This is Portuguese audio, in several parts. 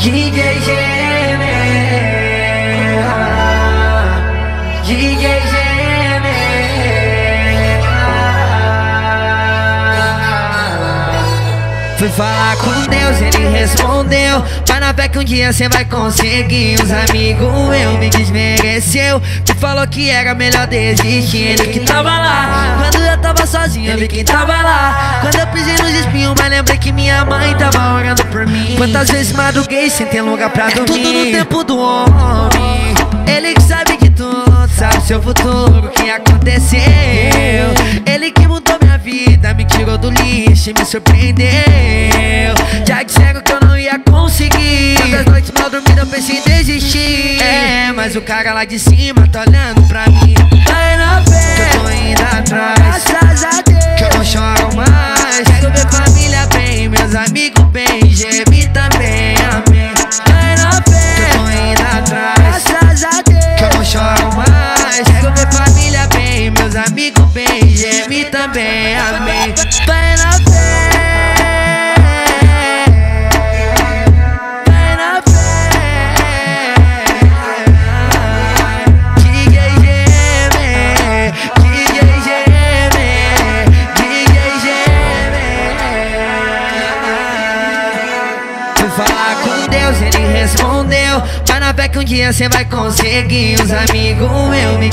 DJ Gene Fui falar com Deus, ele respondeu. Vai na fé que um dia cê vai conseguir. Os amigos eu me desmereceu. Tu falou que era melhor desistir Ele que tava lá Quando eu tava sozinho, ele que tava lá. Quando eu pisei nos espinhos, mas lembrei que minha mãe tava orando por mim. Quantas vezes madruguei sem ter lugar pra dormir Tudo no tempo do homem. Ele que sabe de tudo, sabe seu futuro, o que aconteceu. Ele que mudou minha vida, me tirou do lixo e me surpreendeu. Já disseram que eu não ia conseguir. Tantas noites mal dormidas eu pensei em desistir. É, mas o cara lá de cima tá olhando pra mim amigos bem Gemi também, amém. Vai na fé Vai na fé. DJ Geme DJ Geme DJ Geme Fui falar com Deus, ele respondeu. Vai na fé que um dia cê vai conseguir. Os amigos eu me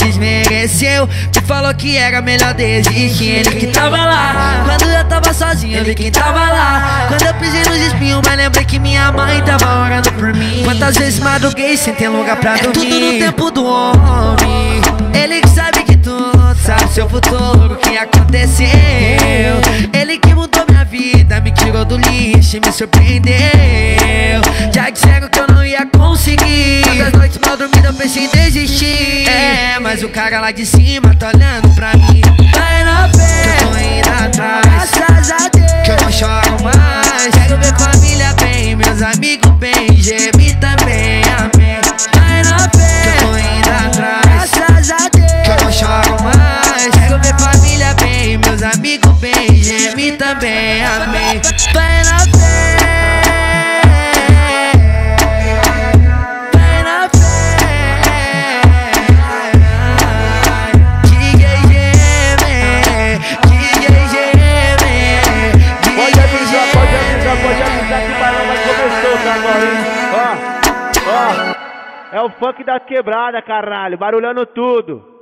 desmereceu Tu falou que era melhor desistir Ele que tava lá. Quando eu tava sozinho, ele que tava lá. Quando eu pisei nos espinhos, mas lembrei que minha mãe tava orando por mim. Quantas vezes madruguei sem ter lugar pra dormir Tudo no tempo do homem. Ele que sabe de tudo, sabe seu futuro, o que aconteceu? Ele que mudou minha vida, me tirou do lixo e me surpreendeu. Já disseram que eu não ia conseguir. Tantas noites mal dormidas eu pensei em desistir É, mas o cara lá de cima tá olhando pra mim É o funk das quebradas, caralho. Barulhando tudo.